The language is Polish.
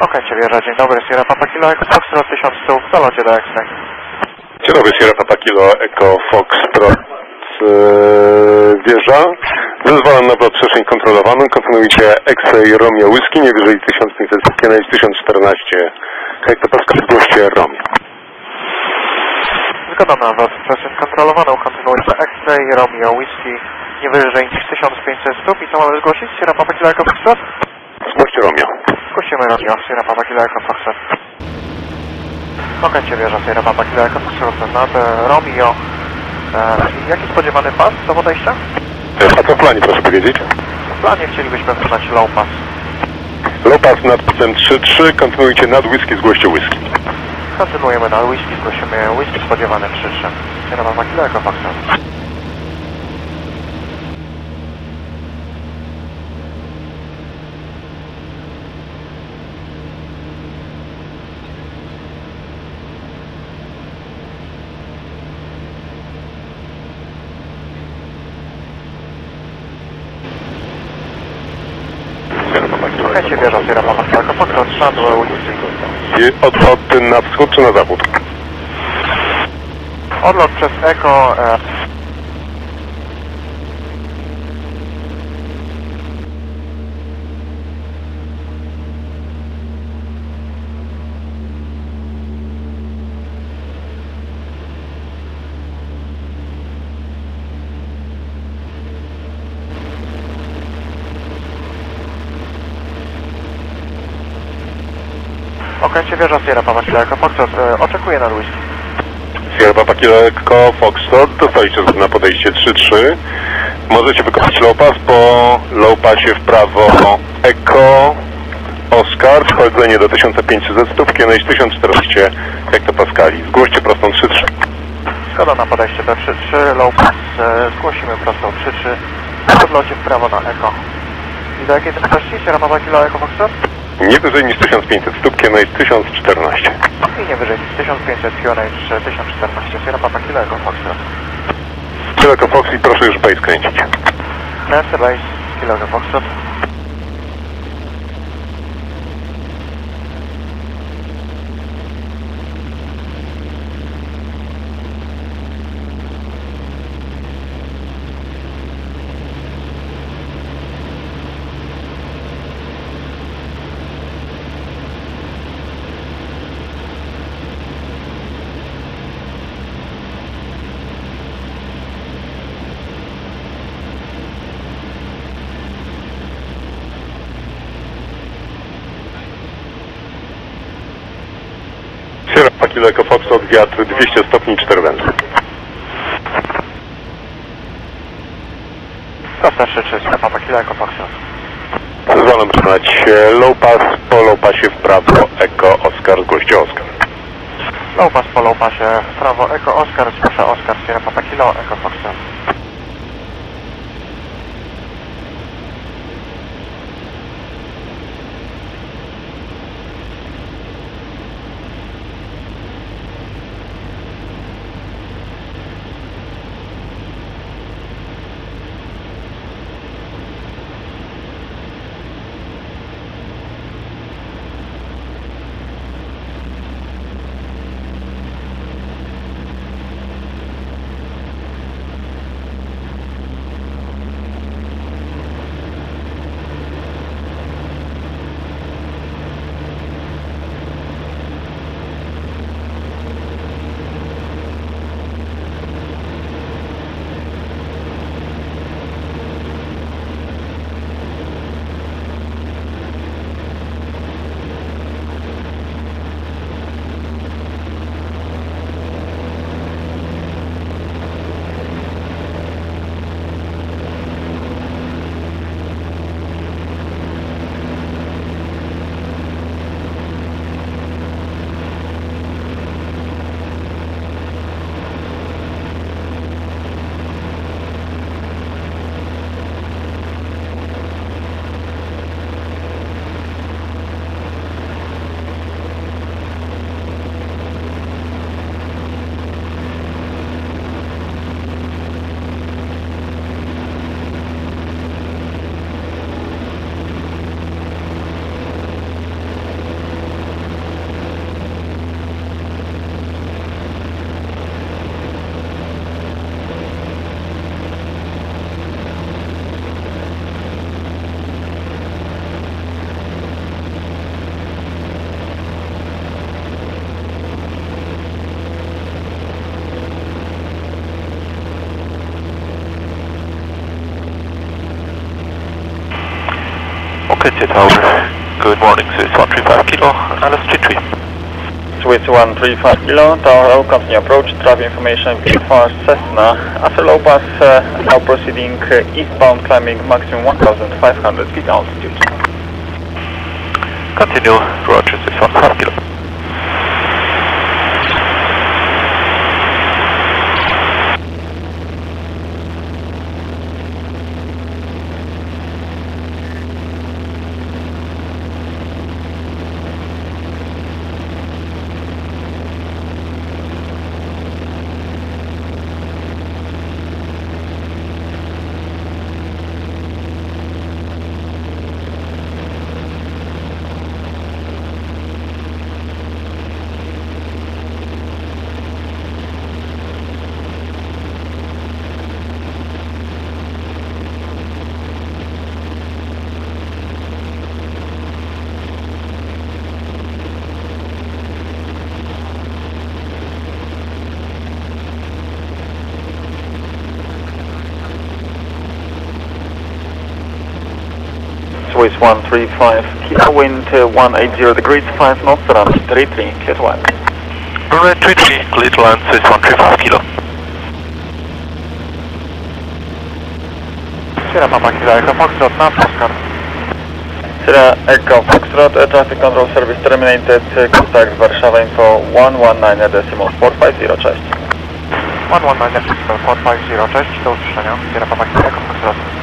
Okęcie wieża, dzień dobry, Sierra Papa Kilo, Echo Foxtrot 1000 stóp, w zalocie do X-Ray. Dzień dobry, Sierra Papa Kilo, Eco Foxtrot e, wieża. Zezwalam na wlot przestrzeń kontrolowaną. Kontynuujcie X-Ray Romeo Whisky, nie wyżej 1500 Kienage 1014 hektopascal, zgłoście Romeo. Zgoda na wlot przestrzeń kontrolowaną, kontynuujcie X-Ray, Romeo, Whisky, nie wyżej niż 1500 stóp i co mamy zgłosić? Sierra Papa Kilo, Echo Foxtrot? Zgłoście Romeo. Zgłosimy Romeo, Sierra Papa Kilo, Echo Foxtrot. Okęcie wieża, Sierra Papa Kilo, Echo Foxtrot, nad e, Romeo. E, jaki spodziewany pas do podejścia? A co w planie, proszę powiedzieć? W planie chcielibyśmy wykonać low pass. Low pass nad pisem 3-3, kontynuujcie nad whisky, zgłoście whisky. Kontynuujemy na whisky, zgłosimy whisky spodziewany 3-3. Sierra Papa Kilo, Echo Foxtrot. Okęcie wieża, Sierra Papa Kilo, Echo Foxtrot, nad whisky. I Od, od na wschód czy na zachód? Odlot przez Eko. E, Okęcie wieża Sierra Papa Kilo Echo Foxtrot. E, oczekuję na whisky. Sierra Papa Kilo, Eco Foxtrot, dostaliście na podejście 3-3. Możecie wykonać low pass po low passie w prawo Eco Oscar, wchodzenie do 1500 stóp, Kienage 1014 hektopaskali. Zgłoście prostą 3-3. Zgoda na podejście do 3-3, low pass, e, zgłosimy prostą 3-3, w w prawo na Eko. I do jakiej prędkości? Sierra Papa Kilo Echo Foxtrot? Nie wyżej niż 1500 stóp, Kienage 1014. I nie wyżej niż 1500 QNH 1014, Sierra Papa Kilo Echo Foxtrot. Kilo Eco Fox i proszę już base kręcić. Kręcę base, Kilo Echo Foxtrot. Sierra Papa Kilo Eco Fox od wiatr 200 stopni 4 węże. Prosta 3-3, Sierra Papa Kilo Echo Foxtrot. Zezwalam przyznać low pass po low passie w prawo Eco Oscar, zgłoście Oscar. Low pass po low passie, w prawo Eko Oscar, proszę Oscar, Sierra Papa Kilo Echo Foxtrot. Okay, Tower. Good morning, Swiss 135 Kilo, Alice 33. Swiss 135 Kilo, Tower O, continue approach, traffic information for Cessna. After low pass, uh, now proceeding uh, eastbound climbing maximum 1500 feet altitude. Continue, Roger, Swiss 135 Kilo. Swiss 135 Kilo, wind uh, 180 degrees, 5 knots, around 33, clear to land. Runway 33, Little Land, Swiss 135 Kilo. Sierra Papa Kilo, Echo Foxtrot na Oscar. Sierra Echo Foxtrot, air traffic control service terminated, uh, contact Warszawa info 119 decimal 450, cześć. 119 45, cześć, do usłyszenia. Sierra Papa Kilo, Echo Foxtrot.